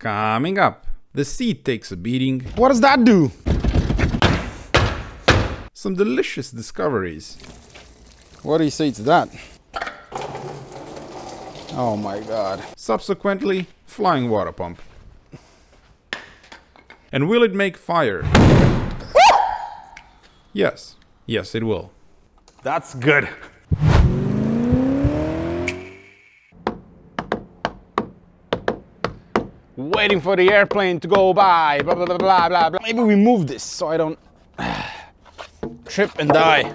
Coming up, the seat takes a beating, What does that do? some delicious discoveries, What do you say to that? Oh my god. subsequently, flying water pump. And will it make fire? yes, yes, it will. That's good. Waiting for the airplane to go by. Blah blah blah blah blah blah. Maybe we move this so I don't trip and die.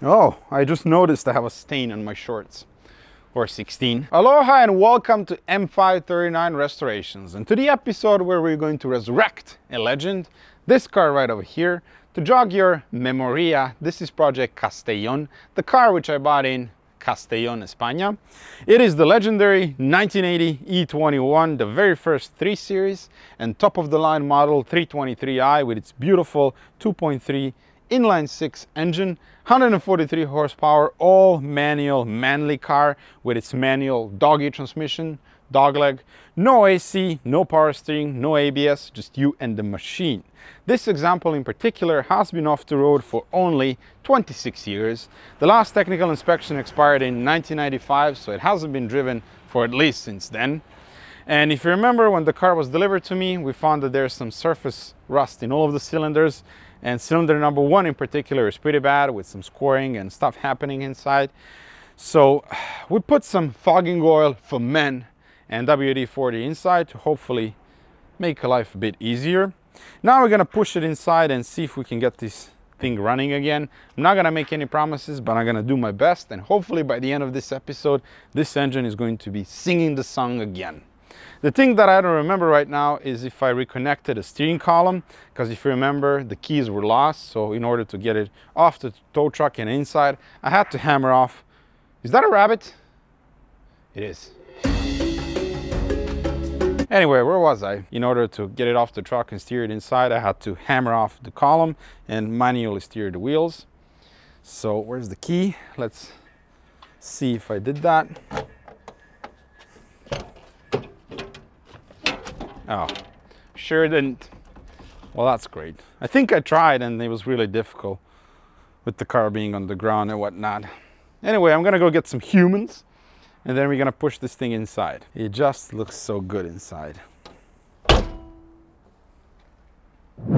Oh, I just noticed I have a stain on my shorts. Or 16. Aloha and welcome to M539 Restorations and to the episode where we're going to resurrect a legend. This car right over here. To jog your memoria, this is Project Castellón, the car which I bought in Castellón, España. It is the legendary 1980 E21, the very first 3 Series and top of the line model 323i with its beautiful 2.3 inline six engine, 143 horsepower, all manual manly car with its manual doggy transmission, dogleg, no AC, no power steering, no ABS, just you and the machine. This example in particular has been off the road for only 26 years. The last technical inspection expired in 1995, so it hasn't been driven for at least since then. And if you remember when the car was delivered to me, we found that there's some surface rust in all of the cylinders and cylinder number one in particular is pretty bad with some scoring and stuff happening inside. So we put some fogging oil for men and WD-40 inside to hopefully make life a bit easier. Now we're gonna push it inside and see if we can get this thing running again. I'm not gonna make any promises, but I'm gonna do my best and hopefully by the end of this episode, this engine is going to be singing the song again. The thing that I don't remember right now is if I reconnected a steering column, because if you remember, the keys were lost. So in order to get it off the tow truck and inside, I had to hammer off. Is that a rabbit? It is. Anyway, where was I? In order to get it off the truck and steer it inside, I had to hammer off the column and manually steer the wheels. So where's the key? Let's see if I did that. Oh, sure didn't. Well, that's great. I think I tried and it was really difficult with the car being on the ground and whatnot. Anyway, I'm gonna go get some humans and then we're gonna push this thing inside. It just looks so good inside.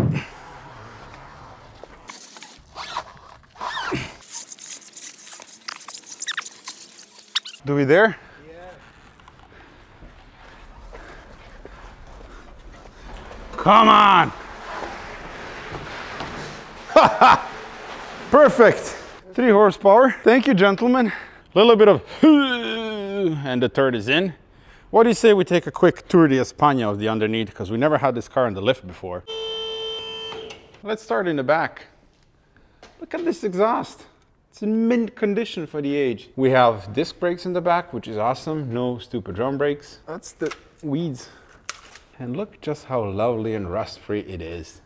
Do we there? Come on! Perfect! Three horsepower. Thank you, gentlemen. A little bit of and the third is in. What do you say we take a quick tour de España of the underneath because we never had this car in the lift before. Let's start in the back. Look at this exhaust. It's in mint condition for the age. We have disc brakes in the back, which is awesome. No stupid drum brakes. That's the weeds. And look just how lovely and rust-free it is.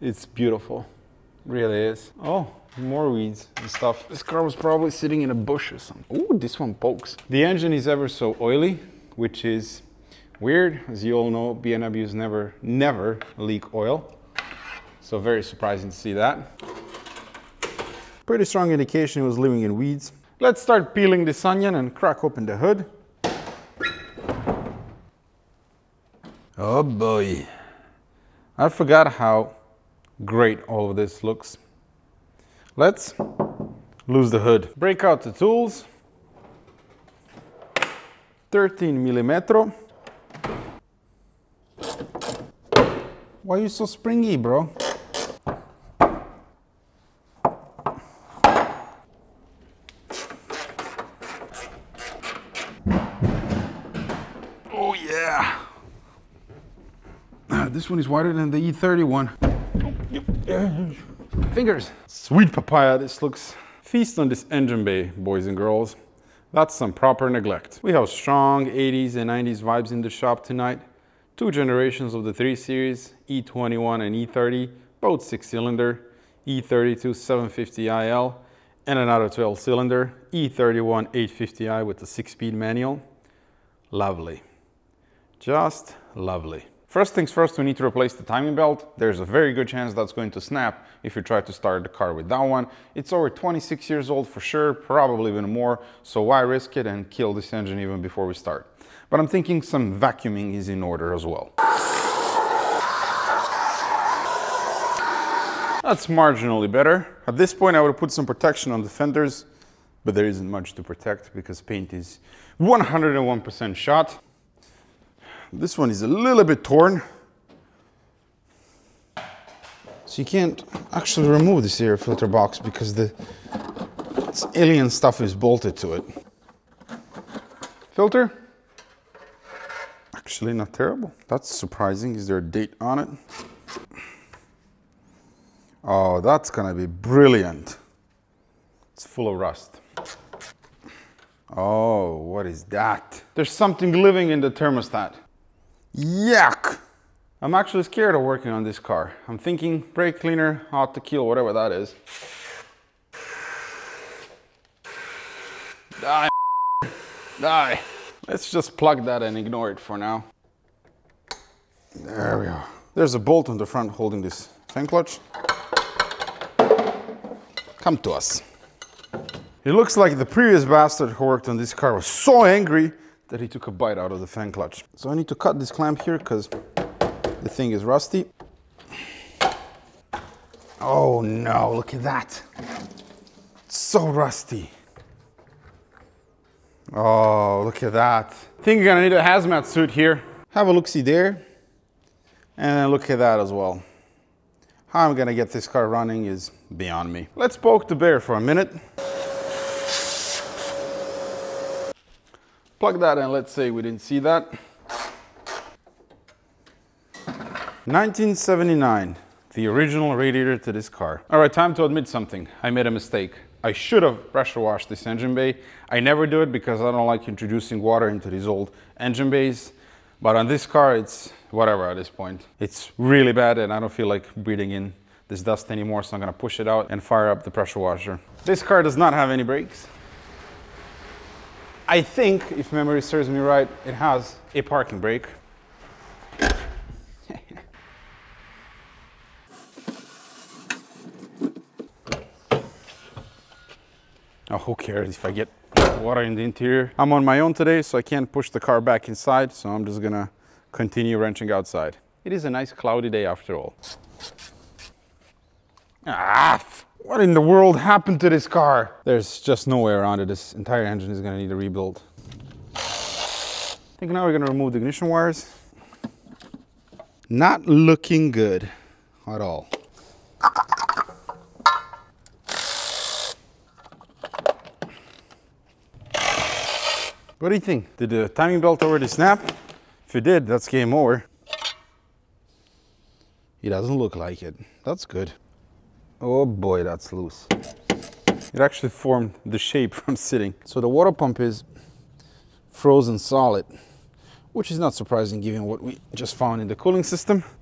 It's beautiful, really is. Oh, more weeds and stuff. This car was probably sitting in a bush or something. Ooh, this one pokes. The engine is ever so oily, which is weird. As you all know, BMWs never, never leak oil. So very surprising to see that. Pretty strong indication it was living in weeds. Let's start peeling this onion and crack open the hood. Oh boy. I forgot how great all of this looks. Let's lose the hood. Break out the tools. 13 millimetro. Why are you so springy, bro? Oh yeah. Ah, This one is wider than the E30 one. Fingers. Sweet papaya, this looks. Feast on this engine bay, boys and girls. That's some proper neglect. We have strong 80s and 90s vibes in the shop tonight. Two generations of the 3 Series, E21 and E30, both 6-cylinder, E32 750IL, and another 12-cylinder, E31 850i with a 6-speed manual. lovely. Just lovely. First things first, we need to replace the timing belt. There's a very good chance that's going to snap if you try to start the car with that one. It's over 26 years old for sure, probably even more, so why risk it and kill this engine even before we start? But I'm thinking some vacuuming is in order as well. That's marginally better. At this point, I would put some protection on the fenders, but there isn't much to protect because paint is 101% shot. This one is a little bit torn. So you can't actually remove this air filter box because the alien stuff is bolted to it. Filter. Actually not terrible. That's surprising. Is there a date on it? Oh, that's gonna be brilliant. It's full of rust. Oh, what is that? There's something living in the thermostat. Yuck! I'm actually scared of working on this car. I'm thinking brake cleaner, hot to kill, whatever that is. Die. Die. Let's just plug that and ignore it for now. There we are. There's a bolt on the front holding this fan clutch. Come to us. It looks like the previous bastard who worked on this car was so angry that he took a bite out of the fan clutch. So I need to cut this clamp here because the thing is rusty. Oh no, look at that. It's so rusty. Oh, look at that. I think you're gonna need a hazmat suit here. Have a look-see there. And look at that as well. How I'm gonna get this car running is beyond me. Let's poke the bear for a minute. Plug that in, let's say we didn't see that. 1979, the original radiator to this car. All right, time to admit something. I made a mistake. I should have pressure washed this engine bay. I never do it because I don't like introducing water into these old engine bays. But on this car, it's whatever at this point. It's really bad and I don't feel like breathing in this dust anymore, so I'm gonna push it out and fire up the pressure washer. This car does not have any brakes. I think, if memory serves me right, it has a parking brake. oh, who cares if I get water in the interior? I'm on my own today, so I can't push the car back inside, so I'm just gonna continue wrenching outside. It is a nice cloudy day after all. Ah, what in the world happened to this car? There's just no way around it. This entire engine is gonna need a rebuild. I think now we're gonna remove the ignition wires. Not looking good at all. What do you think? Did the timing belt already snap? If it did, that's game over. It doesn't look like it. That's good. Oh boy, that's loose. It actually formed the shape from sitting. So the water pump is frozen solid, which is not surprising given what we just found in the cooling system.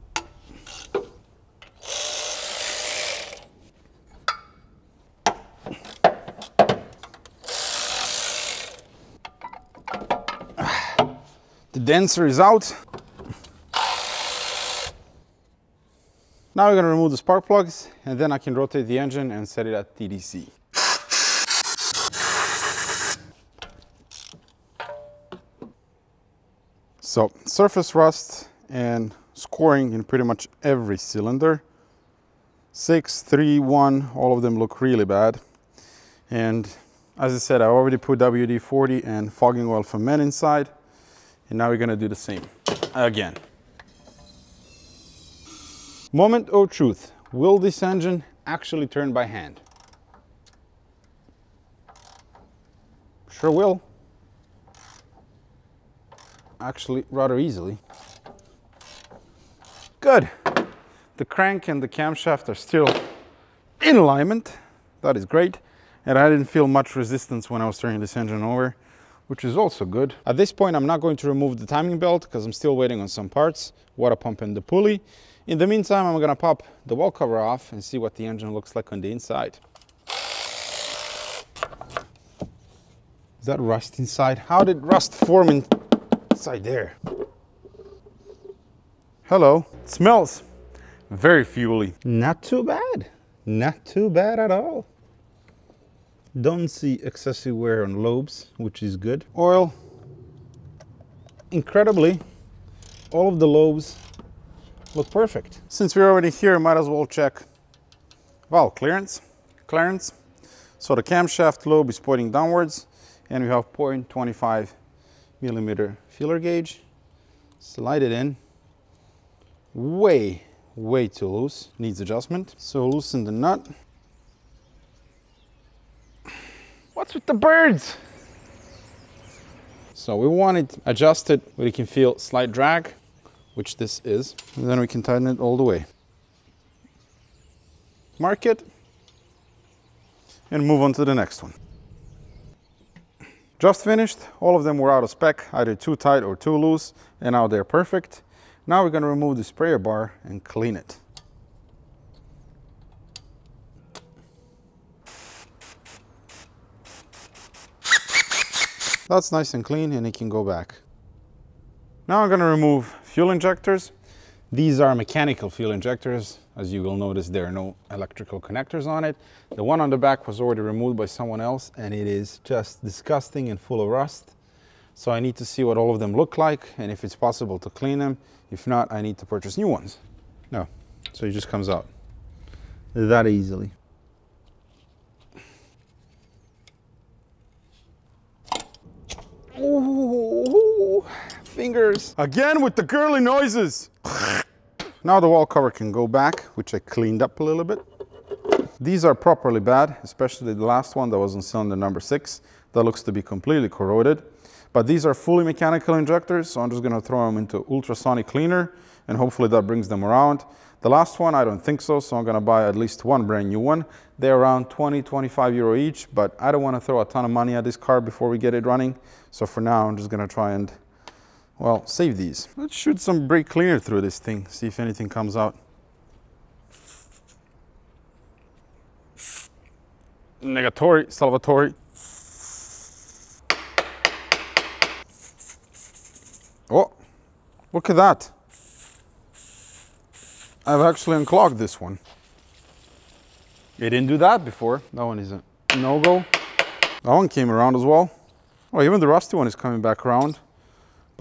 The denser is out. Now we're to remove the spark plugs and then I can rotate the engine and set it at TDC. So surface rust and scoring in pretty much every cylinder. Six, three, one, all of them look really bad. And as I said, I already put WD-40 and fogging oil for men inside. And now we're gonna do the same again. Moment of truth. Will this engine actually turn by hand? Sure will. Actually, rather easily. Good. The crank and the camshaft are still in alignment. That is great. And I didn't feel much resistance when I was turning this engine over, which is also good. At this point, I'm not going to remove the timing belt because I'm still waiting on some parts, water pump and the pulley. In the meantime, I'm gonna pop the valve cover off and see what the engine looks like on the inside. Is that rust inside? How did rust form in inside there? Hello. It smells very fuely. Not too bad. Not too bad at all. Don't see excessive wear on lobes, which is good. Oil. Incredibly, all of the lobes look perfect. Since we're already here, might as well check valve clearance. Clearance. So the camshaft lobe is pointing downwards and we have 0.25 millimeter feeler gauge. Slide it in. Way, way too loose. Needs adjustment. So loosen the nut. What's with the birds? So we want it adjusted where you can feel slight drag, which this is. And then we can tighten it all the way. Mark it and move on to the next one. Just finished, all of them were out of spec, either too tight or too loose, and now they're perfect. Now we're gonna remove the sprayer bar and clean it. That's nice and clean and it can go back. Now I'm gonna remove fuel injectors. These are mechanical fuel injectors. As you will notice, there are no electrical connectors on it. The one on the back was already removed by someone else and it is just disgusting and full of rust. So I need to see what all of them look like and if it's possible to clean them. If not, I need to purchase new ones. No, so it just comes out that easily. Ooh, fingers. Again with the girly noises. now the valve cover can go back, which I cleaned up a little bit. These are properly bad, especially the last one that was on cylinder number six. That looks to be completely corroded. But these are fully mechanical injectors, so I'm just gonna throw them into ultrasonic cleaner and hopefully that brings them around. The last one, I don't think so, so I'm gonna buy at least one brand new one. They're around 20, 25 euro each, but I don't wanna throw a ton of money at this car before we get it running. So for now, I'm just gonna try and, well, save these. Let's shoot some brake cleaner through this thing, see if anything comes out. Negatory, Salvatore. Oh, look at that. I've actually unclogged this one. It didn't do that before. That one is a no-go. That one came around as well. Oh, even the rusty one is coming back around,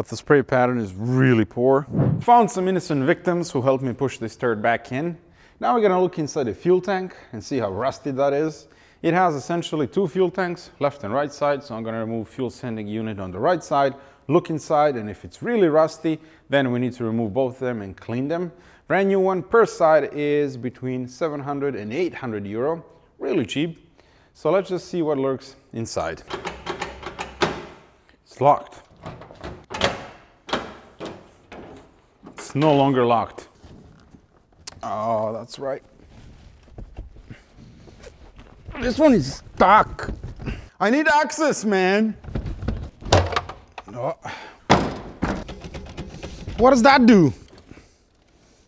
but the spray pattern is really poor. Found some innocent victims who helped me push this turd back in. Now we're gonna look inside the fuel tank and see how rusty that is. It has essentially two fuel tanks, left and right side, so I'm gonna remove fuel sending unit on the right side, look inside, and if it's really rusty, then we need to remove both of them and clean them. Brand new one per side is between 700 and 800 euro, really cheap. So let's just see what lurks inside. It's locked. It's no longer locked. Oh, that's right. This one is stuck. I need access, man. Oh. What does that do?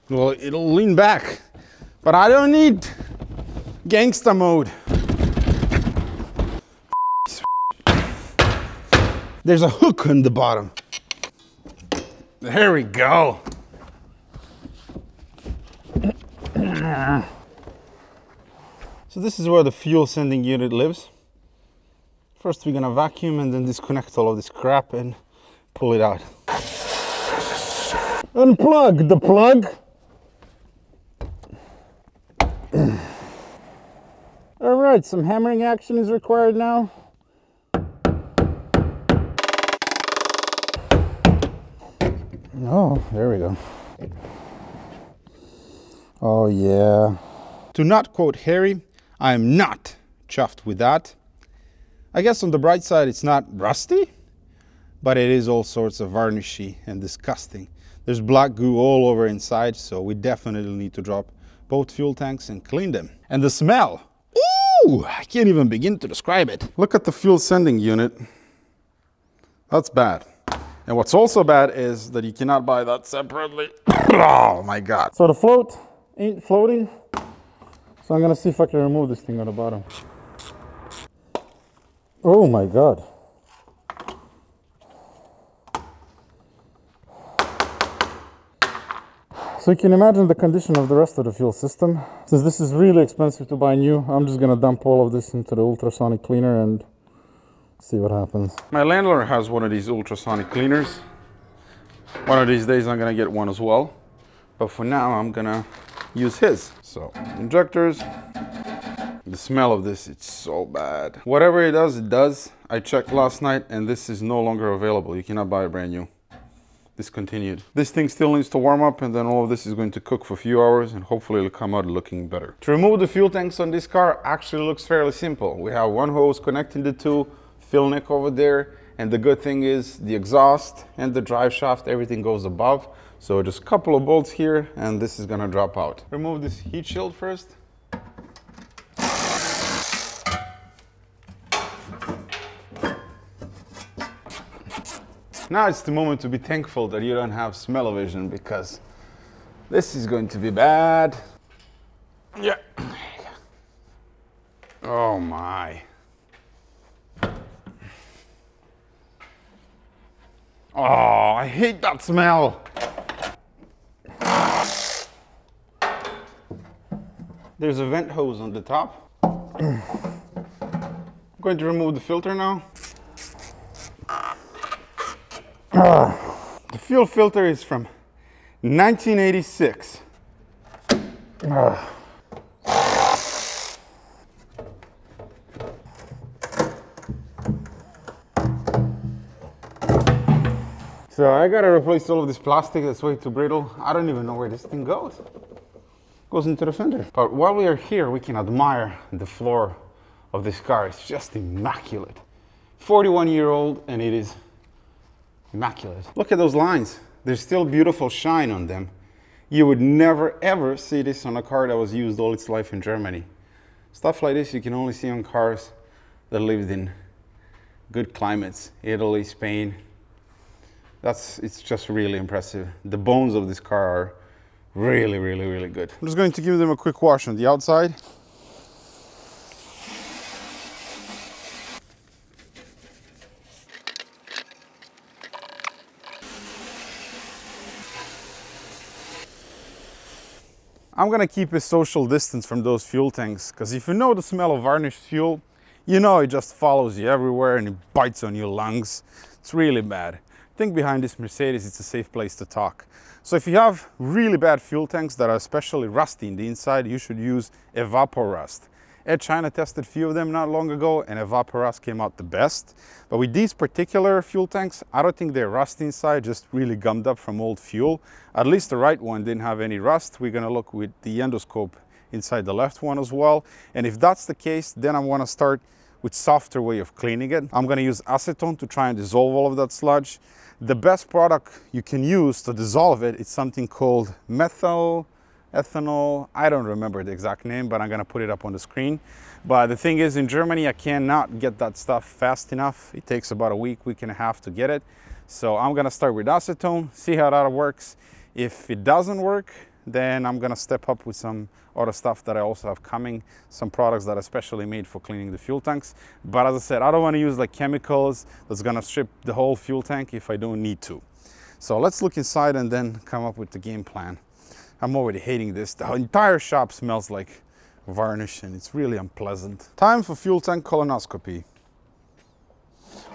Well, it'll lean back, but I don't need gangsta mode. There's a hook on the bottom. There we go. So this is where the fuel sending unit lives. First we're gonna vacuum and then disconnect all of this crap and pull it out. Unplug the plug. All right, some hammering action is required now. Oh, there we go. Oh yeah. To not quote Harry, I am not chuffed with that. I guess on the bright side it's not rusty, but it is all sorts of varnishy and disgusting. There's black goo all over inside, so we definitely need to drop both fuel tanks and clean them. And the smell, ooh, I can't even begin to describe it. Look at the fuel sending unit. That's bad. And what's also bad is that you cannot buy that separately. Oh my God. So the float ain't floating. So I'm gonna see if I can remove this thing on the bottom. Oh my God. So you can imagine the condition of the rest of the fuel system. Since this is really expensive to buy new, I'm just gonna dump all of this into the ultrasonic cleaner and see what happens. My landlord has one of these ultrasonic cleaners. One of these days I'm gonna get one as well. But for now, I'm gonna use his. So injectors. The smell of this, it's so bad. Whatever it does, it does. I checked last night and this is no longer available. You cannot buy a brand new. Discontinued. This thing still needs to warm up and then all of this is going to cook for a few hours and hopefully it'll come out looking better. To remove the fuel tanks on this car actually looks fairly simple. We have one hose connecting the two, fill neck over there, and the good thing is the exhaust and the drive shaft, everything goes above. So just a couple of bolts here and this is gonna drop out. Remove this heat shield first. Now it's the moment to be thankful that you don't have smell-o-vision because this is going to be bad. Yeah. Oh my. Oh, I hate that smell. There's a vent hose on the top. I'm going to remove the filter now. The fuel filter is from 1986. So I gotta replace all of this plastic that's way too brittle. I don't even know where this thing goes. Goes into the fender. But while we are here, we can admire the floor of this car. It's just immaculate. 41 year old and it is immaculate. Look at those lines. There's still beautiful shine on them. You would never ever see this on a car that was used all its life in Germany. Stuff like this you can only see on cars that lived in good climates, Italy, Spain. That's, it's just really impressive. The bones of this car are really, really, really good. I'm just going to give them a quick wash on the outside. I'm gonna keep a social distance from those fuel tanks because if you know the smell of varnished fuel, you know it just follows you everywhere and it bites on your lungs. It's really bad. Think behind this Mercedes, it's a safe place to talk. So if you have really bad fuel tanks that are especially rusty in the inside, you should use Evaporust. Ed China tested a few of them not long ago and Evaporust came out the best. But with these particular fuel tanks, I don't think they're rusty inside, just really gummed up from old fuel. At least the right one didn't have any rust. We're gonna look with the endoscope inside the left one as well. And if that's the case, then I wanna start with softer way of cleaning it. I'm gonna use acetone to try and dissolve all of that sludge. The best product you can use to dissolve it is something called methyl ethanol. I don't remember the exact name, but I'm gonna put it up on the screen. But the thing is, in Germany, I cannot get that stuff fast enough. It takes about a week, week and a half to get it. So I'm gonna start with acetone, see how that works. If it doesn't work, then I'm gonna step up with some other stuff that I also have coming, some products that are specially made for cleaning the fuel tanks. But as I said, I don't wanna use like chemicals that's gonna strip the whole fuel tank if I don't need to. So let's look inside and then come up with the game plan. I'm already hating this. The entire shop smells like varnish and it's really unpleasant. Time for fuel tank colonoscopy.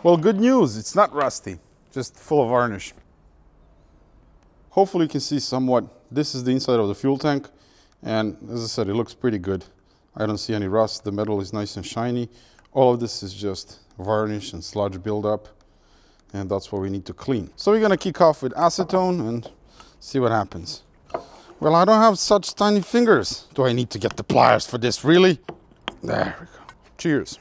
Well, good news, it's not rusty, just full of varnish. Hopefully you can see somewhat. This is the inside of the fuel tank and as I said, it looks pretty good. I don't see any rust, the metal is nice and shiny. All of this is just varnish and sludge buildup and that's what we need to clean. So we're gonna kick off with acetone and see what happens. Well, I don't have such tiny fingers. Do I need to get the pliers for this, really? There we go. Cheers.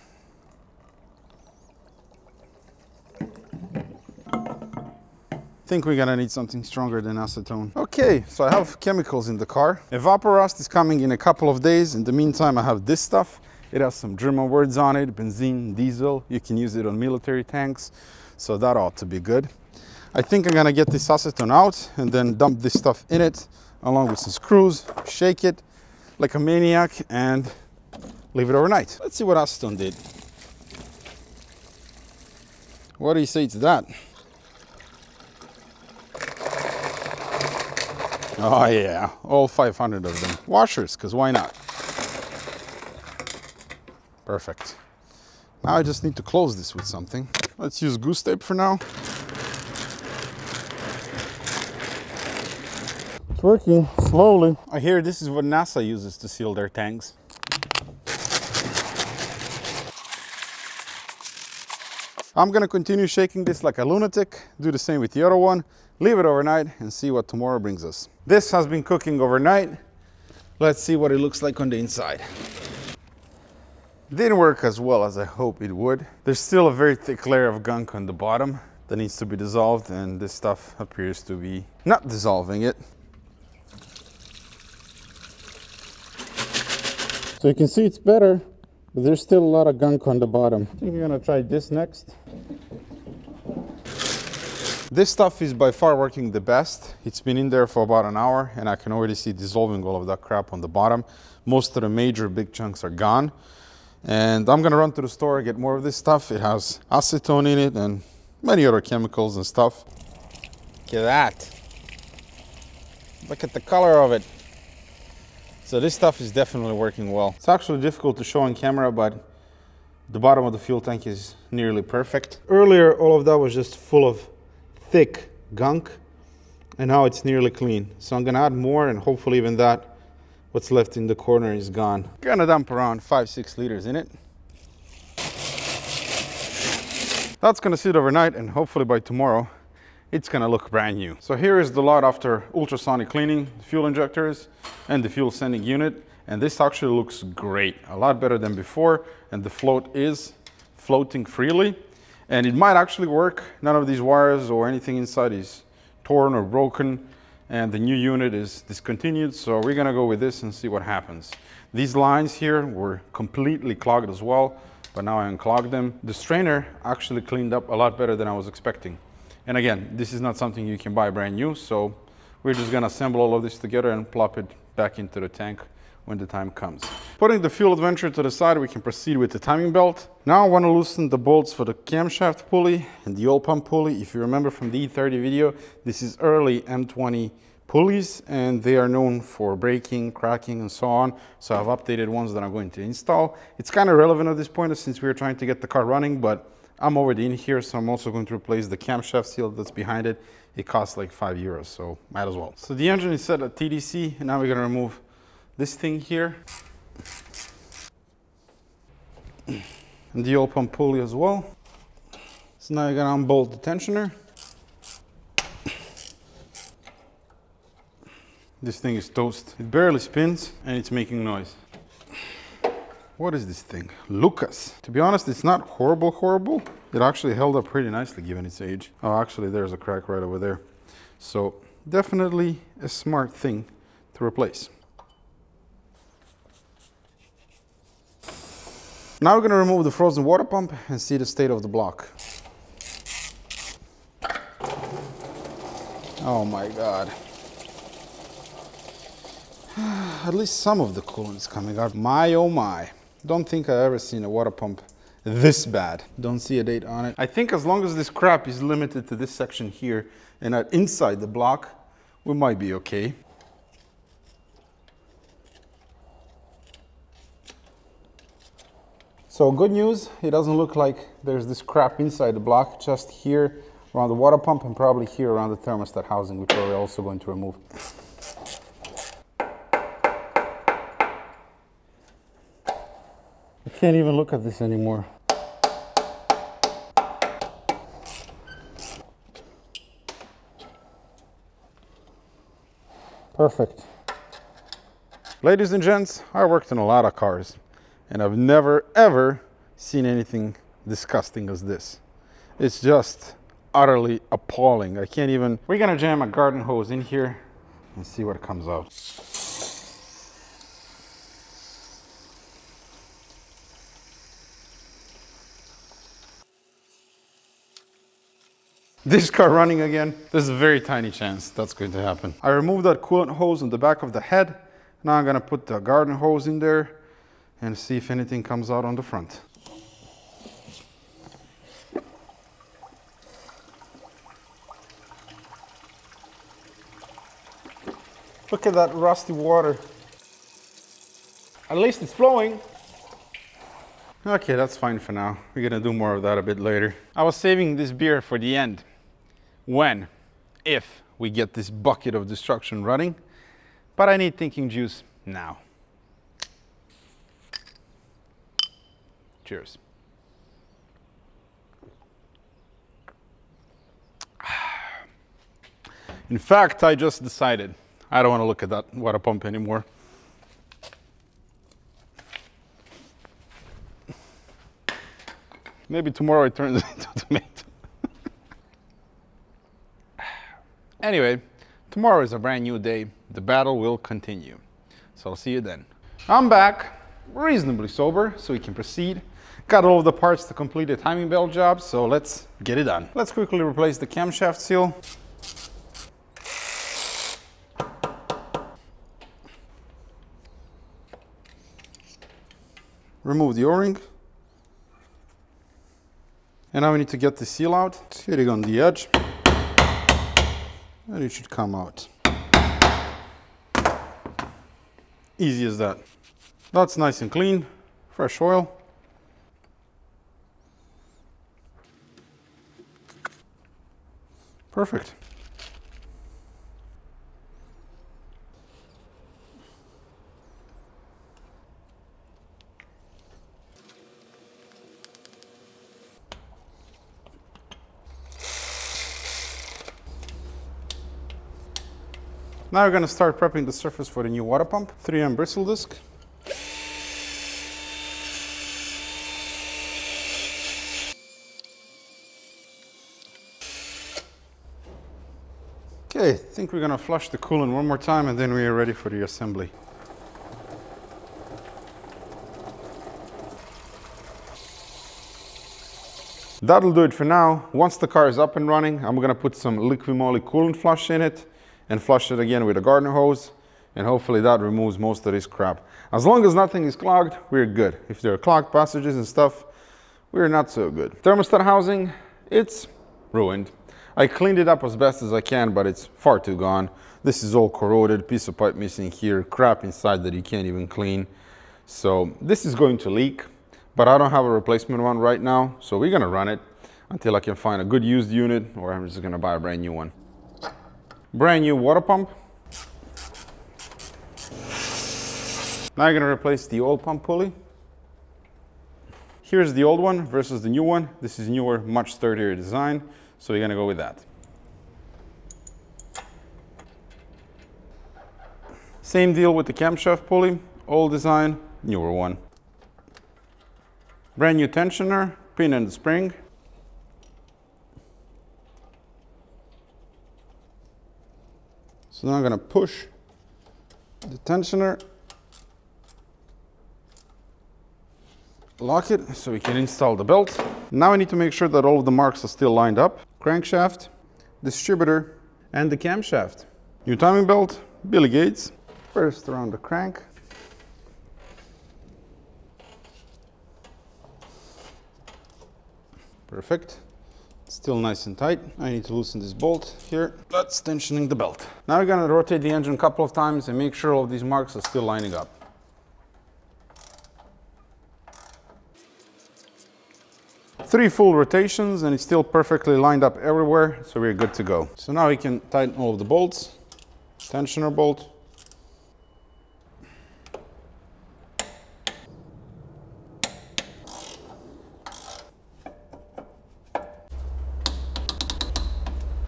Think we're gonna need something stronger than acetone. Okay, so I have chemicals in the car. Evaporust is coming in a couple of days. In the meantime, I have this stuff. It has some German words on it, benzene, diesel. You can use it on military tanks, so that ought to be good. I think I'm gonna get this acetone out and then dump this stuff in it along with some screws, shake it like a maniac and leave it overnight. Let's see what acetone did. What do you say to that? Oh yeah, all 500 of them. Washers, because why not? Perfect. Now I just need to close this with something. Let's use goose tape for now. It's working slowly. I hear this is what NASA uses to seal their tanks. I'm gonna continue shaking this like a lunatic, do the same with the other one, leave it overnight and see what tomorrow brings us. This has been cooking overnight. Let's see what it looks like on the inside. Didn't work as well as I hope it would. There's still a very thick layer of gunk on the bottom that needs to be dissolved and this stuff appears to be not dissolving it. So you can see it's better, but there's still a lot of gunk on the bottom. I think we're gonna try this next. This stuff is by far working the best. It's been in there for about an hour and I can already see dissolving all of that crap on the bottom. Most of the major big chunks are gone. And I'm gonna run to the store and get more of this stuff. It has acetone in it and many other chemicals and stuff. Look at that. Look at the color of it. So this stuff is definitely working well. It's actually difficult to show on camera, but the bottom of the fuel tank is nearly perfect. Earlier, all of that was just full of thick gunk, and now it's nearly clean. So I'm gonna add more, and hopefully even that, what's left in the corner is gone. Gonna dump around five, six liters in it. That's gonna sit overnight, and hopefully by tomorrow, it's gonna look brand new. So here is the lot after ultrasonic cleaning, fuel injectors and the fuel sending unit. And this actually looks great, a lot better than before. And the float is floating freely. And it might actually work. None of these wires or anything inside is torn or broken. And the new unit is discontinued. So we're gonna go with this and see what happens. These lines here were completely clogged as well, but now I unclogged them. The strainer actually cleaned up a lot better than I was expecting. And again, this is not something you can buy brand new, so we're just gonna assemble all of this together and plop it back into the tank when the time comes. Putting the fuel adventure to the side, we can proceed with the timing belt. Now I wanna loosen the bolts for the camshaft pulley and the oil pump pulley. If you remember from the E30 video, this is early M20 pulleys and they are known for breaking, cracking and so on. So I've updated ones that I'm going to install. It's kind of relevant at this point since we're trying to get the car running, but I'm already in here, so I'm also going to replace the camshaft seal that's behind it. It costs like five euros, so might as well. So the engine is set at TDC, and now we're gonna remove this thing here. And the pump pulley as well. So now you're gonna unbolt the tensioner. This thing is toast. It barely spins and it's making noise. What is this thing? Lucas. To be honest, it's not horrible, horrible. It actually held up pretty nicely given its age. Oh, actually, there's a crack right over there. So definitely a smart thing to replace. Now we're gonna remove the frozen water pump and see the state of the block. Oh my God. At least some of the coolant is coming out. My oh my. Don't think I've ever seen a water pump this bad. Don't see a date on it. I think as long as this crap is limited to this section here and inside the block, we might be okay. So good news, it doesn't look like there's this crap inside the block, just here around the water pump and probably here around the thermostat housing, which we're also going to remove. I can't even look at this anymore. Perfect. Ladies and gents, I worked in a lot of cars and I've never ever seen anything disgusting as this. It's just utterly appalling. I can't even. We're gonna jam a garden hose in here and see what comes out. This car running again, there's a very tiny chance that's going to happen. I removed that coolant hose on the back of the head. Now I'm gonna put the garden hose in there and see if anything comes out on the front. Look at that rusty water. At least it's flowing. Okay, that's fine for now. We're gonna do more of that a bit later. I was saving this beer for the end. When, if we get this bucket of destruction running, but I need thinking juice now. Cheers. In fact, I just decided I don't want to look at that water pump anymore. Maybe tomorrow it turns into tomato. anyway, tomorrow is a brand new day. The battle will continue. So I'll see you then. I'm back, reasonably sober, so we can proceed. Got all of the parts to complete the timing belt job, so let's get it done. Let's quickly replace the camshaft seal. Remove the O-ring. And now we need to get the seal out. Just hit it on the edge. And it should come out. Easy as that. That's nice and clean. Fresh oil. Perfect. Now we're going to start prepping the surface for the new water pump. 3M bristle disc. Okay, I think we're to flush the coolant one more time and then we are ready for the assembly. That'll do it for now. Once the car is up and running, I'm to put some Liqui Moly coolant flush in it and flush it again with a garden hose and hopefully that removes most of this crap. As long as nothing is clogged, we're good. If there are clogged passages and stuff, we're not so good. Thermostat housing, it's ruined. I cleaned it up as best as I can, but it's far too gone. This is all corroded, piece of pipe missing here, crap inside that you can't even clean. So this is going to leak, but I don't have a replacement one right now. So we're gonna run it until I can find a good used unit or I'm just gonna buy a brand new one. Brand new water pump. Now I'm gonna replace the old pump pulley. Here's the old one versus the new one. This is newer, much sturdier design. So we're gonna go with that. Same deal with the camshaft pulley, old design, newer one. Brand new tensioner, pin and spring. So now I'm gonna push the tensioner, lock it so we can install the belt. Now I need to make sure that all of the marks are still lined up. Crankshaft, distributor, and the camshaft. New timing belt, Billy Gates. First around the crank. Perfect. Still nice and tight. I need to loosen this bolt here. That's tensioning the belt. Now we're gonna rotate the engine a couple of times and make sure all of these marks are still lining up. Three full rotations and it's still perfectly lined up everywhere, so we're good to go. So now we can tighten all of the bolts. Tensioner bolt.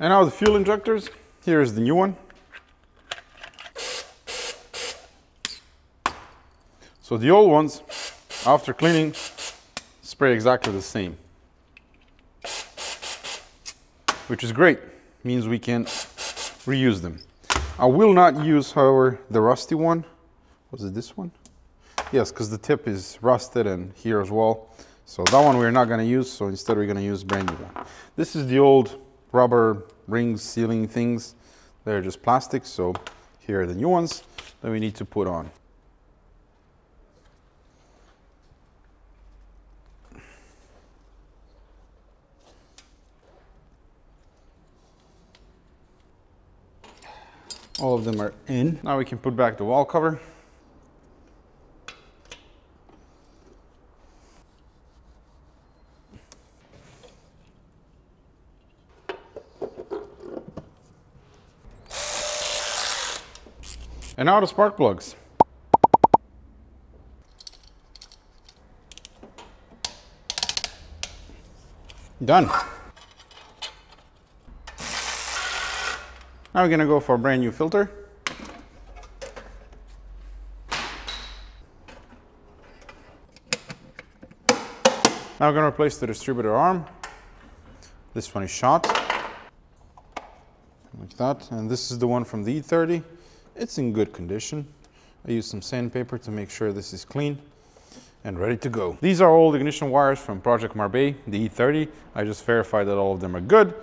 And now the fuel injectors. Here is the new one. So the old ones, after cleaning, spray exactly the same. Which is great, means we can reuse them. I will not use, however, the rusty one. Was it this one? Yes, because the tip is rusted and here as well. So that one we're not going to use, so instead we're going to use brand new one. This is the old rubber rings sealing things. They're just plastic, so here are the new ones that we need to put on. All of them are in. Now we can put back the valve cover. And now the spark plugs. Done. Now we're gonna go for a brand new filter. Now we're gonna replace the distributor arm. This one is shot. Like that. And this is the one from the E30. It's in good condition. I used some sandpaper to make sure this is clean and ready to go. These are all the ignition wires from Project Marbet, the E30. I just verified that all of them are good.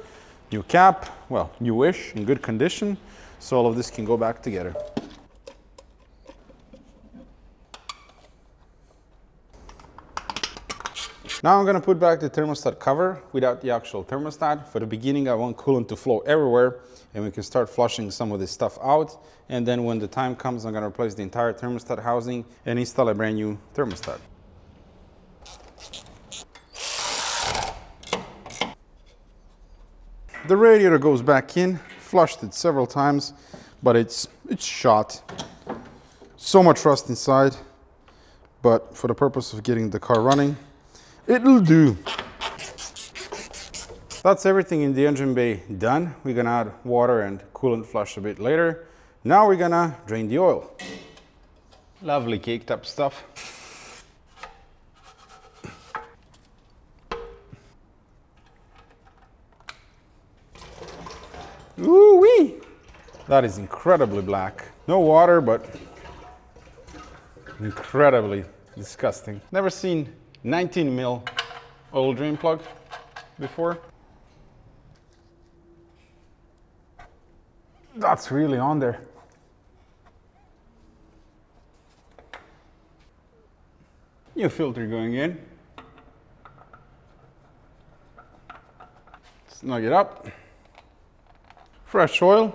New cap, well, newish, in good condition. So all of this can go back together. Now I'm gonna put back the thermostat cover without the actual thermostat. For the beginning, I want coolant to flow everywhere and we can start flushing some of this stuff out. And then when the time comes, I'm gonna replace the entire thermostat housing and install a brand new thermostat. The radiator goes back in, flushed it several times, but it's, it's shot. So much rust inside, but for the purpose of getting the car running, it'll do. That's everything in the engine bay done. We're gonna add water and coolant flush a bit later. Now we're gonna drain the oil. Lovely caked up stuff. Ooh wee! That is incredibly black. No water, but incredibly disgusting. Never seen 19 mil oil drain plug before. That's really on there. New filter going in. Snug it up. Fresh oil.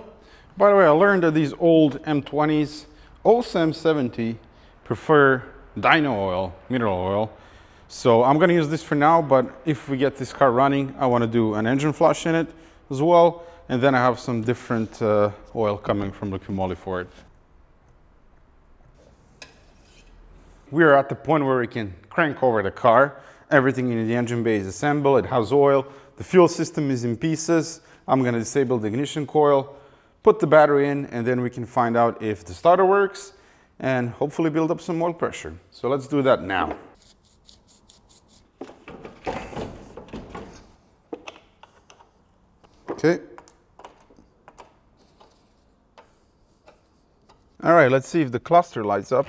By the way, I learned that these old M20s, also M70, prefer dyno oil, mineral oil. So I'm gonna use this for now, but if we get this car running, I wanna do an engine flush in it as well. And then I have some different uh, oil coming from Liqui Moly for it. We are at the point where we can crank over the car. Everything in the engine bay is assembled, it has oil. The fuel system is in pieces. I'm gonna disable the ignition coil, put the battery in, and then we can find out if the starter works and hopefully build up some oil pressure. So let's do that now. Okay. All right, let's see if the cluster lights up.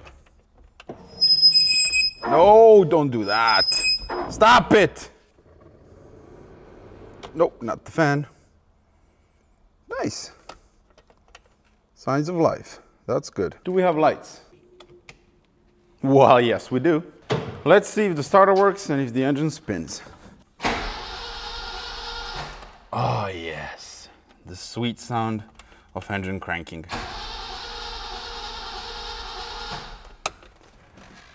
No, don't do that. Stop it. Nope, not the fan. Nice. Signs of life. That's good. Do we have lights? Well, yes, we do. Let's see if the starter works and if the engine spins. Oh, yes. The sweet sound of engine cranking.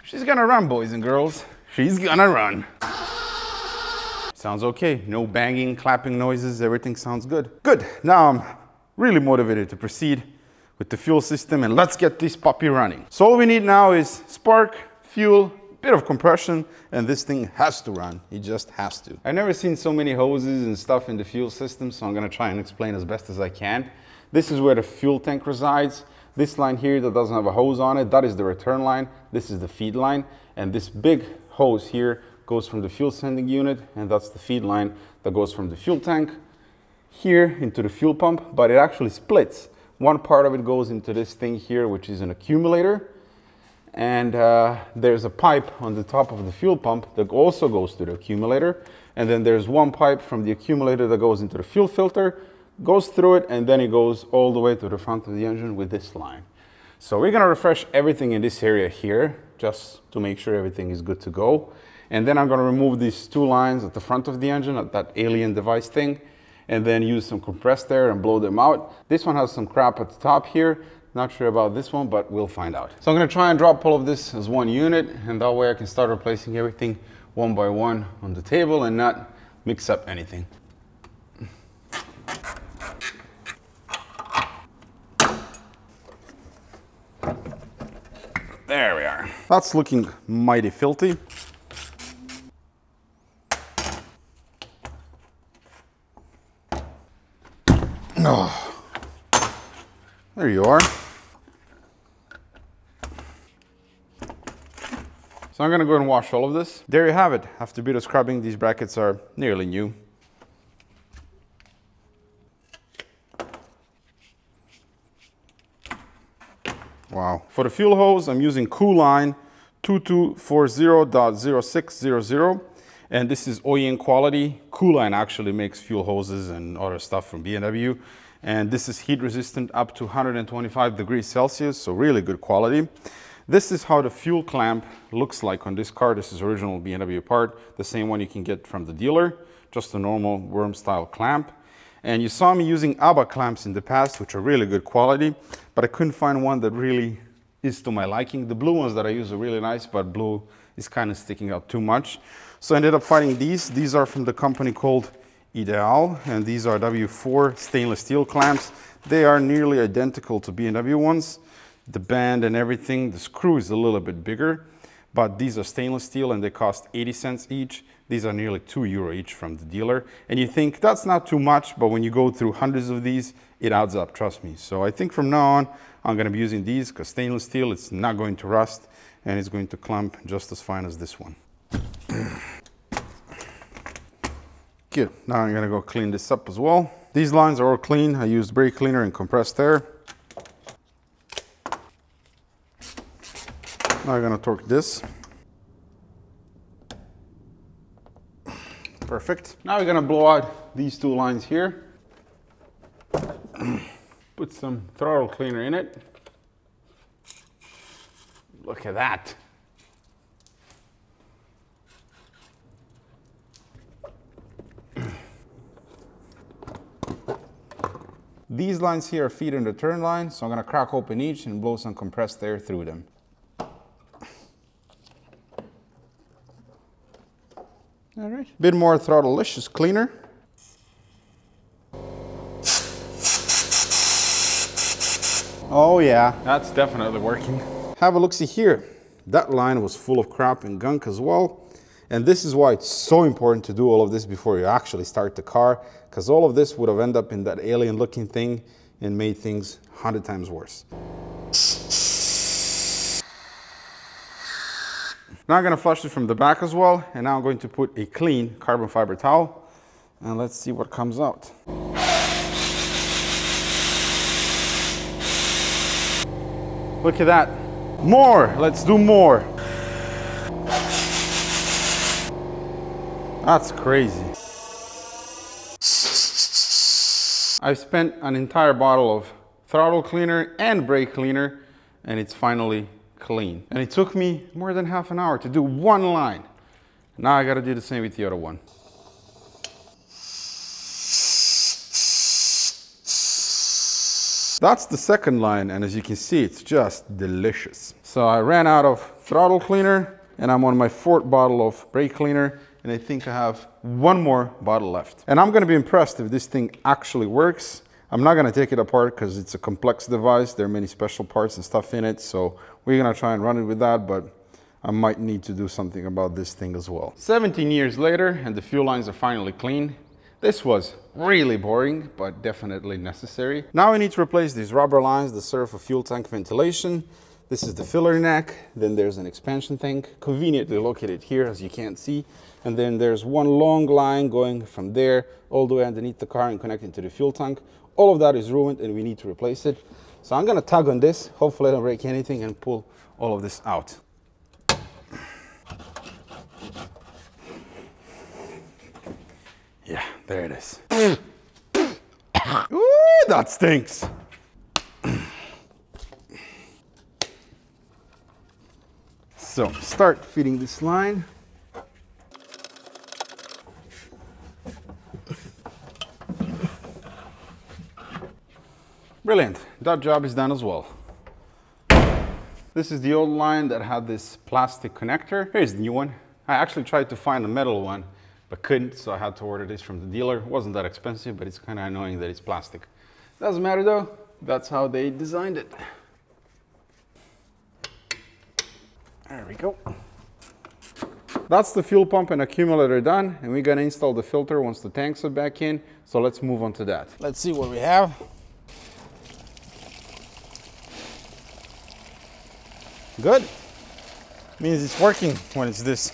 She's gonna run, boys and girls. She's gonna run. Sounds okay. No banging, clapping noises. Everything sounds good. Good. Now I'm really motivated to proceed with the fuel system and let's get this puppy running. So all we need now is spark, fuel, bit of compression, and this thing has to run. It just has to. I've never seen so many hoses and stuff in the fuel system, so I'm gonna try and explain as best as I can. This is where the fuel tank resides. This line here that doesn't have a hose on it, that is the return line. This is the feed line. And this big hose here goes from the fuel sending unit, and that's the feed line that goes from the fuel tank here into the fuel pump, but it actually splits. One part of it goes into this thing here, which is an accumulator, and uh, there's a pipe on the top of the fuel pump that also goes to the accumulator, and then there's one pipe from the accumulator that goes into the fuel filter, goes through it, and then it goes all the way to the front of the engine with this line. So we're gonna refresh everything in this area here, just to make sure everything is good to go. And then I'm gonna remove these two lines at the front of the engine, at that alien device thing. and then use some compressed air and blow them out. This one has some crap at the top here. Not sure about this one, but we'll find out. So I'm gonna try and drop all of this as one unit, and that way I can start replacing everything one by one on the table and not mix up anything. There we are. That's looking mighty filthy. Oh. There you are. So I'm gonna go and wash all of this. There you have it. After a bit of scrubbing, these brackets are nearly new. Wow. For the fuel hose, I'm using Cohline 2240.0600 and this is OEM quality. Cohline actually makes fuel hoses and other stuff from BMW this is heat resistant up to 125 degrees Celsius, so really good quality. This is how the fuel clamp looks like on this car. This is original BMW part, the same one you can get from the dealer, just a normal worm style clamp. And you saw me using ABA clamps in the past, which are really good quality, but I couldn't find one that really is to my liking. The blue ones that I use are really nice, but blue is kind of sticking out too much. So I ended up finding these. These are from the company called Ideal, and these are W4 stainless steel clamps. They are nearly identical to BMW ones. The band and everything, the screw is a little bit bigger, but these are stainless steel and they cost 80 cents each. These are nearly two euro each from the dealer. And you think that's not too much, but when you go through hundreds of these, it adds up, trust me. So I think from now on, I'm gonna be using these because stainless steel, it's not going to rust and it's going to clamp just as fine as this one. Good, now I'm gonna go clean this up as well. These lines are all clean. I used brake cleaner and compressed air. Now I'm gonna torque this. Perfect. Now we're gonna blow out these two lines here. Put some throttle cleaner in it. Look at that. These lines here are feeding the turn line, so I'm gonna crack open each and blow some compressed air through them. All right, a bit more Throttlicious cleaner. Oh yeah, that's definitely working. Have a look see here. That line was full of crap and gunk as well. And this is why it's so important to do all of this before you actually start the car, because all of this would have ended up in that alien looking thing and made things 100 times worse. Now I'm gonna flush it from the back as well, and now I'm going to put a clean carbon fiber towel, and let's see what comes out. Look at that. More, let's do more. That's crazy. I've spent an entire bottle of throttle cleaner and brake cleaner and it's finally clean. And it took me more than half an hour to do one line. Now I gotta do the same with the other one. That's the second line and as you can see it's just delicious. So I ran out of throttle cleaner and I'm on my fourth bottle of brake cleaner and I think I have one more bottle left. And I'm gonna be impressed if this thing actually works. I'm not gonna take it apart because it's a complex device. There are many special parts and stuff in it. So we're gonna try and run it with that, but I might need to do something about this thing as well. 17 years later and the fuel lines are finally clean. This was really boring, but definitely necessary. Now we need to replace these rubber lines that serve for fuel tank ventilation. This is the filler neck, then there's an expansion tank, conveniently located here as you can't see. And then there's one long line going from there all the way underneath the car and connecting to the fuel tank. All of that is ruined and we need to replace it. So I'm gonna tug on this, hopefully I don't break anything and pull all of this out. Yeah, there it is. Ooh, that stinks. So start feeding this line. Brilliant, that job is done as well. This is the old line that had this plastic connector. Here's the new one. I actually tried to find a metal one, but couldn't, so I had to order this from the dealer. It wasn't that expensive, but it's kind of annoying that it's plastic. Doesn't matter though, that's how they designed it. There we go. That's the fuel pump and accumulator done, and we're gonna install the filter once the tanks are back in. So let's move on to that. Let's see what we have. Good. Means it's working when it's this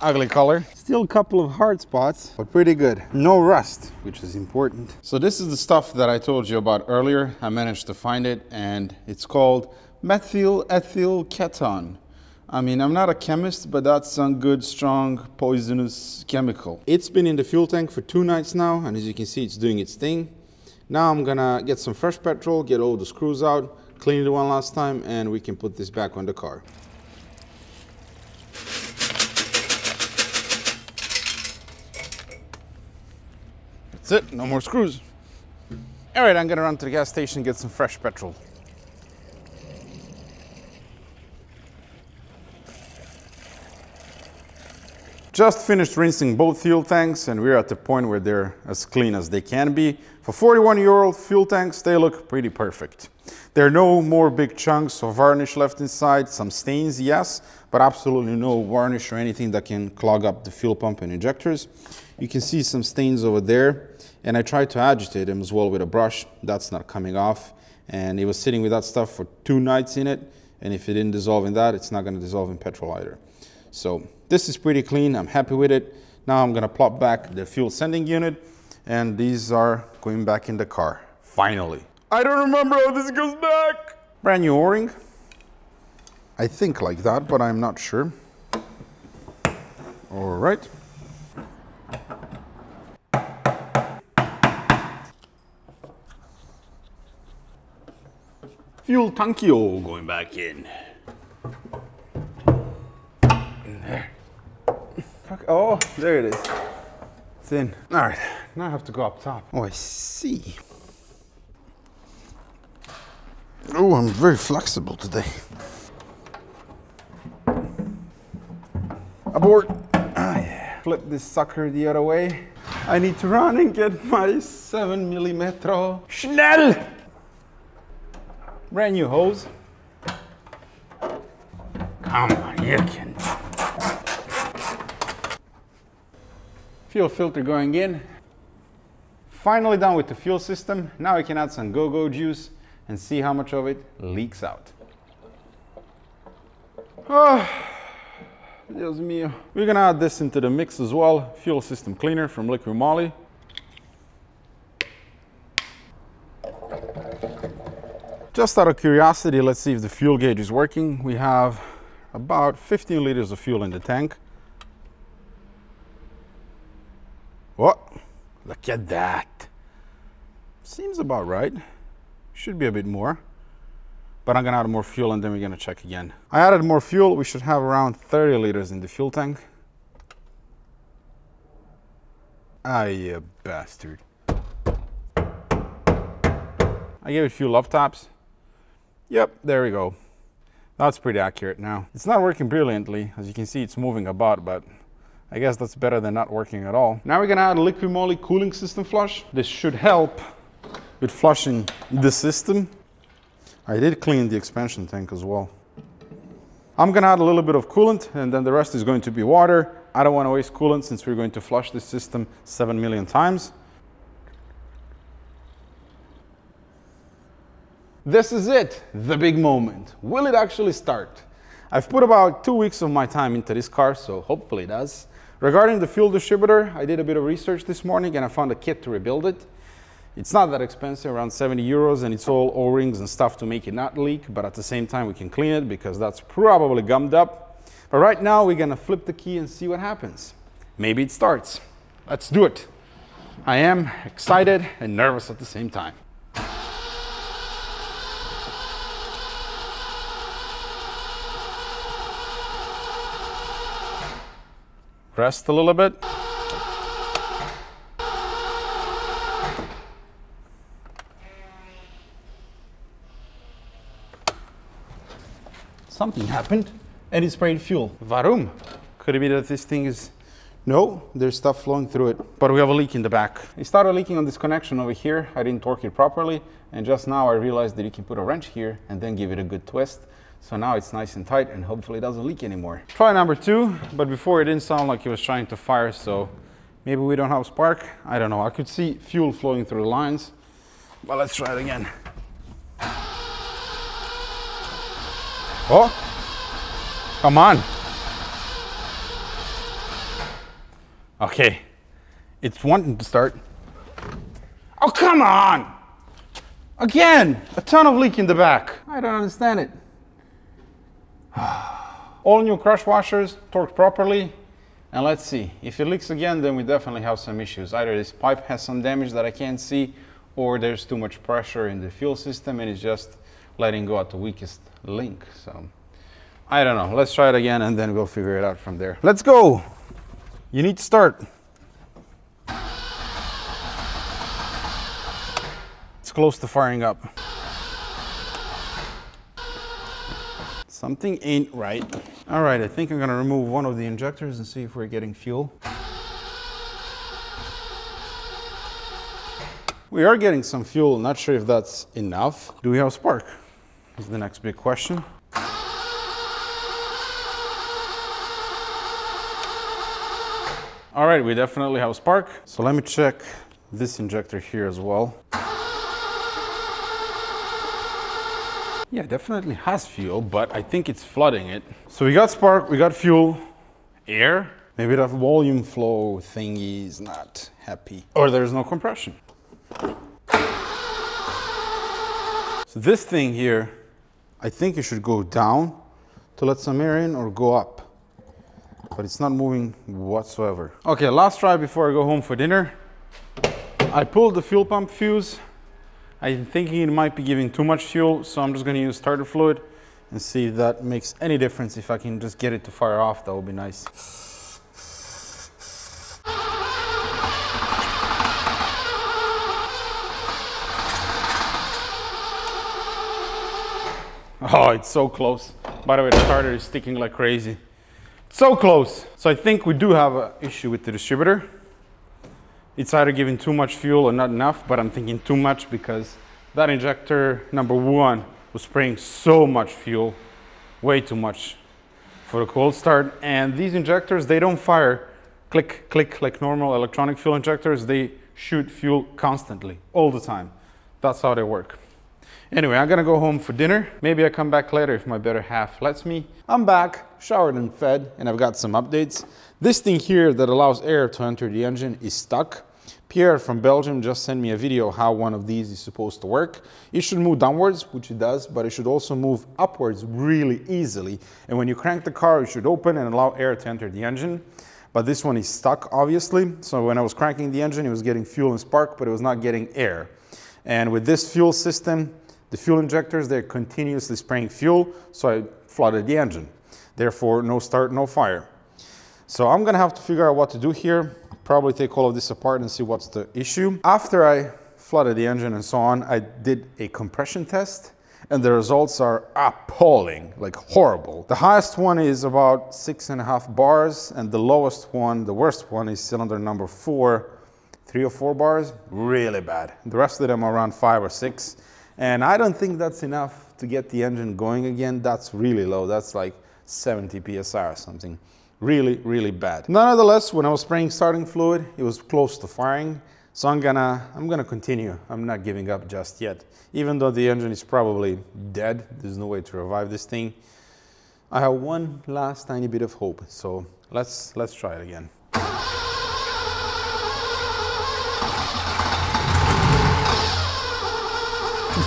ugly color. Still a couple of hard spots, but pretty good. No rust, which is important. So this is the stuff that I told you about earlier. I managed to find it and it's called methyl ethyl ketone. I mean, I'm not a chemist, but that's some good, strong, poisonous chemical. It's been in the fuel tank for two nights now, and as you can see, it's doing its thing. Now I'm gonna get some fresh petrol, get all the screws out, clean it one last time, and we can put this back on the car. That's it, no more screws. All right, I'm gonna run to the gas station, and get some fresh petrol. Just finished rinsing both fuel tanks and we're at the point where they're as clean as they can be. For 41 year old fuel tanks, they look pretty perfect. There are no more big chunks of varnish left inside, some stains, yes, but absolutely no varnish or anything that can clog up the fuel pump and injectors. You can see some stains over there and I tried to agitate them as well with a brush. That's not coming off and it was sitting with that stuff for two nights in it and if it didn't dissolve in that, it's not going to dissolve in petrol either. So this is pretty clean. I'm happy with it. Now I'm gonna plop back the fuel sending unit and these are going back in the car. Finally. I don't remember how this goes back. Brand new O-ring. I think like that, but I'm not sure. All right. Fuel tankio going back in. In there. Fuck. Oh, there it is. It's in. All right, now I have to go up top. Oh, I see. Oh, I'm very flexible today. Abort. Ah, yeah. Flip this sucker the other way. I need to run and get my 7 millimetro. Schnell! Brand new hose. Come on, you can Fuel filter going in. Finally done with the fuel system. Now we can add some go-go juice and see how much of it leaks out. Oh, Dios mío. We're gonna add this into the mix as well. Fuel system cleaner from Liqui Moly. Just out of curiosity, let's see if the fuel gauge is working. We have about 15 liters of fuel in the tank. What? Look at that. Seems about right. Should be a bit more. But I'm gonna add more fuel and then we're gonna check again. I added more fuel. We should have around 30 liters in the fuel tank. Ah, you bastard. I gave it a few love taps. Yep, there we go. That's pretty accurate now. It's not working brilliantly. As you can see, it's moving about, but I guess that's better than not working at all. Now we're gonna add a Liqui Moly cooling system flush. This should help with flushing the system. I did clean the expansion tank as well. I'm gonna add a little bit of coolant and then the rest is going to be water. I don't wanna waste coolant since we're going to flush this system 7 million times. This is it, the big moment. Will it actually start? I've put about two weeks of my time into this car, so hopefully it does. Regarding the fuel distributor, I did a bit of research this morning and I found a kit to rebuild it. It's not that expensive, around 70 euros, and it's all O-rings and stuff to make it not leak, but at the same time we can clean it because that's probably gummed up. But right now we're gonna flip the key and see what happens. Maybe it starts. Let's do it. I am excited and nervous at the same time. Rest a little bit. Something happened and it sprayed fuel. Varum. Could it be that this thing is no, there's stuff flowing through it, but we have a leak in the back. It started leaking on this connection over here. I didn't torque it properly, and just now I realized that you can put a wrench here and then give it a good twist. So now it's nice and tight and hopefully it doesn't leak anymore. Try number two, but before it didn't sound like it was trying to fire, so maybe we don't have spark. I don't know. I could see fuel flowing through the lines, but let's try it again. Oh, come on. Okay, it's wanting to start. Oh, come on! Again, a ton of leak in the back. I don't understand it. All new crush washers, torqued properly. And let's see, if it leaks again, then we definitely have some issues. Either this pipe has some damage that I can't see, or there's too much pressure in the fuel system and it's just letting go at the weakest link. So I don't know. Let's try it again and then we'll figure it out from there. Let's go. You need to start. It's close to firing up. Something ain't right. All right, I think I'm gonna remove one of the injectors and see if we're getting fuel. We are getting some fuel, not sure if that's enough. Do we have spark? Is the next big question. All right, we definitely have spark. So let me check this injector here as well. Yeah, definitely has fuel, but I think it's flooding it. So we got spark, we got fuel, air. Maybe that volume flow thingy is not happy. Or there's no compression. So this thing here, I think it should go down to let some air in or go up but it's not moving whatsoever. Okay, last try before I go home for dinner. I pulled the fuel pump fuse. I'm thinking it might be giving too much fuel, so I'm just gonna use starter fluid and see if that makes any difference. If I can just get it to fire off, that would be nice. Oh, it's so close. By the way, the starter is sticking like crazy. So close. So I think we do have an issue with the distributor. It's either giving too much fuel or not enough, but I'm thinking too much because that injector number one was spraying so much fuel, way too much for a cold start. And these injectors, they don't fire click, click like normal electronic fuel injectors. They shoot fuel constantly, all the time. That's how they work. Anyway, I'm gonna go home for dinner. Maybe I come back later if my better half lets me. I'm back, showered and fed, and I've got some updates. This thing here that allows air to enter the engine is stuck. Pierre from Belgium just sent me a video how one of these is supposed to work. It should move downwards, which it does, but it should also move upwards really easily. And when you crank the car, it should open and allow air to enter the engine. But this one is stuck, obviously. So when I was cranking the engine, it was getting fuel and spark, but it was not getting air. And with this fuel system, the fuel injectors, they're continuously spraying fuel, so I flooded the engine. Therefore, no start, no fire. So I'm gonna have to figure out what to do here, probably take all of this apart and see what's the issue. After I flooded the engine and so on, I did a compression test and the results are appalling, like horrible. The highest one is about six and a half bars and the lowest one, the worst one is cylinder number four, three or four bars, really bad. The rest of them are around five or six. And I don't think that's enough to get the engine going again. That's really low. That's like 70 psi or something. Really, really bad. Nonetheless, when I was spraying starting fluid, it was close to firing. So I'm gonna, I'm gonna continue. I'm not giving up just yet. Even though the engine is probably dead, there's no way to revive this thing. I have one last tiny bit of hope. So let's, let's try it again.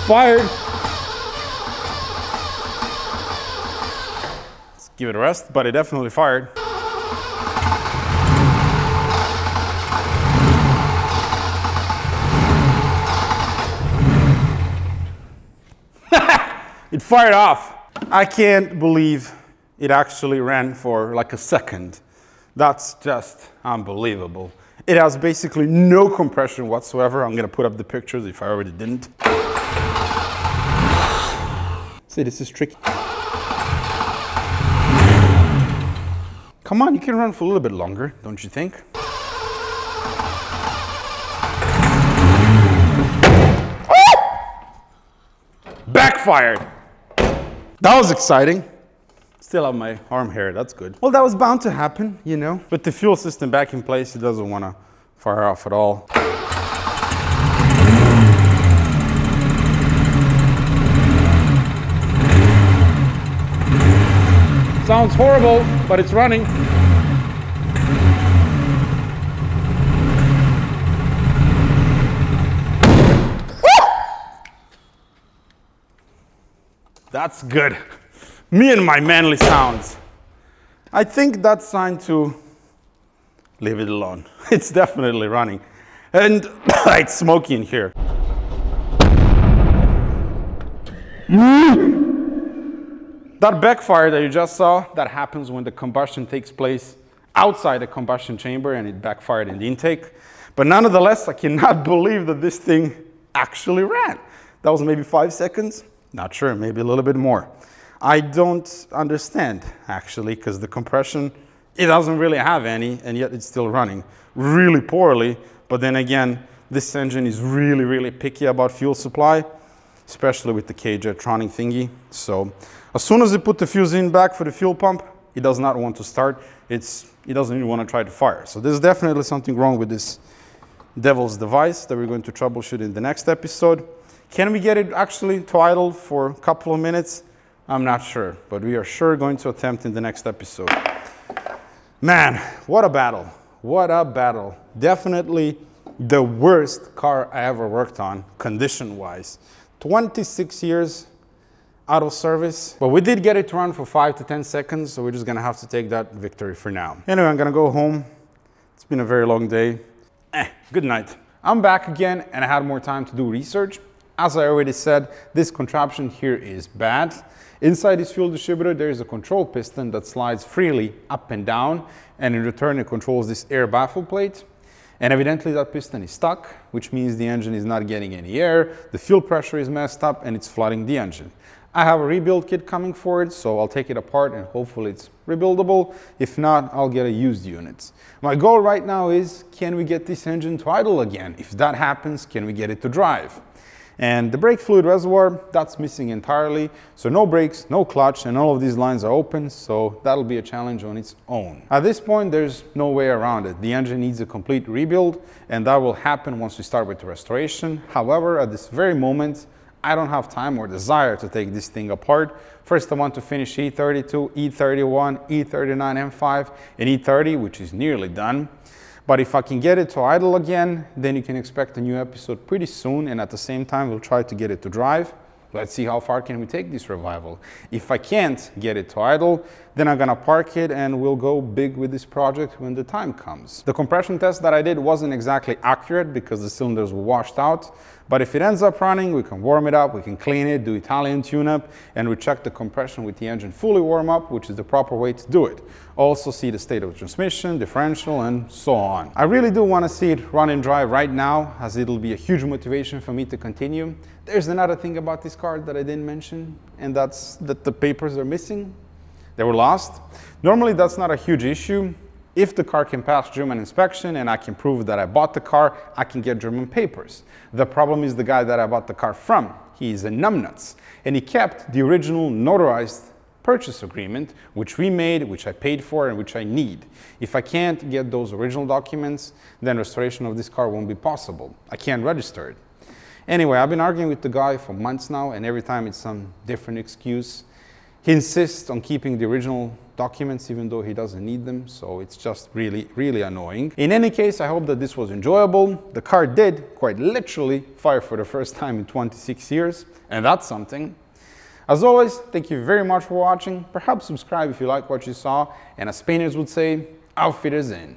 Fired. Let's give it a rest, but it definitely fired. it fired off. I can't believe it actually ran for like a second. That's just unbelievable. It has basically no compression whatsoever. I'm gonna put up the pictures if I already didn't. See, this is tricky. Come on, you can run for a little bit longer, don't you think? Ah! Backfired! That was exciting. Still have my arm hair, that's good. Well, that was bound to happen, you know. With the fuel system back in place, it doesn't want to fire off at all. Sounds horrible, but it's running. That's good. Me and my manly sounds. I think that's time to leave it alone. It's definitely running. And it's smoky in here. Mm. That backfire that you just saw, that happens when the combustion takes place outside the combustion chamber and it backfired in the intake. But nonetheless, I cannot believe that this thing actually ran. That was maybe five seconds. Not sure, maybe a little bit more. I don't understand actually, because the compression, it doesn't really have any, and yet it's still running really poorly. But then again, this engine is really, really picky about fuel supply, especially with the K-Jetronic uh, thingy. So as soon as you put the fuse in back for the fuel pump, it does not want to start. It's, it doesn't even want to try to fire. So there's definitely something wrong with this devil's device that we're going to troubleshoot in the next episode. Can we get it actually to idle for a couple of minutes? I'm not sure, but we are sure going to attempt in the next episode. Man, what a battle. What a battle. Definitely the worst car I ever worked on, condition-wise. 26 years out of service, but we did get it to run for five to 10 seconds, so we're just gonna have to take that victory for now. Anyway, I'm gonna go home. It's been a very long day. Eh, good night. I'm back again and I had more time to do research. As I already said, this contraption here is bad. Inside this fuel distributor, there is a control piston that slides freely up and down, and in return, it controls this air baffle plate. And evidently that piston is stuck, which means the engine is not getting any air, the fuel pressure is messed up, and it's flooding the engine. I have a rebuild kit coming for it, so I'll take it apart and hopefully it's rebuildable. If not, I'll get a used unit. My goal right now is, can we get this engine to idle again? If that happens, can we get it to drive? And the brake fluid reservoir, that's missing entirely. So no brakes, no clutch, and all of these lines are open. So that'll be a challenge on its own. At this point, there's no way around it. The engine needs a complete rebuild, and that will happen once we start with the restoration. However, at this very moment, I don't have time or desire to take this thing apart. First, I want to finish E32, E31, E39 M5, and E30, which is nearly done. But if I can get it to idle again, then you can expect a new episode pretty soon. And at the same time, we'll try to get it to drive. Let's see how far can we take this revival. If I can't get it to idle, then I'm gonna park it and we'll go big with this project when the time comes. The compression test that I did wasn't exactly accurate because the cylinders were washed out, but if it ends up running, we can warm it up, we can clean it, do Italian tune-up, and we check the compression with the engine fully warm up, which is the proper way to do it. Also see the state of transmission, differential, and so on. I really do want to see it run and drive right now, as it'll be a huge motivation for me to continue. There's another thing about this car that I didn't mention, and that's that the papers are missing. They were lost. Normally, that's not a huge issue. If the car can pass German inspection and I can prove that I bought the car, I can get German papers. The problem is the guy that I bought the car from. He is a numbnuts. And he kept the original notarized purchase agreement, which we made, which I paid for, and which I need. If I can't get those original documents, then restoration of this car won't be possible. I can't register it. Anyway, I've been arguing with the guy for months now, and every time it's some different excuse. He insists on keeping the original documents even though he doesn't need them. So it's just really, really annoying. In any case, I hope that this was enjoyable. The car did quite literally fire for the first time in 26 years. And that's something. As always, thank you very much for watching. Perhaps subscribe if you like what you saw. And as Spaniards would say, auf Wiedersehen.